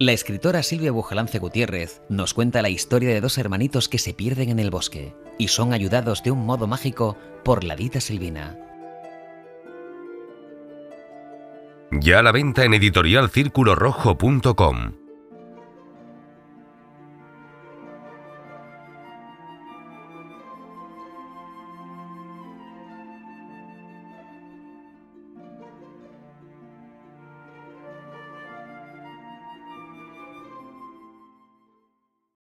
La escritora Silvia Bujalance Gutiérrez nos cuenta la historia de dos hermanitos que se pierden en el bosque y son ayudados de un modo mágico por la dita Silvina. Ya a la venta en editorialcirculorrojo.com.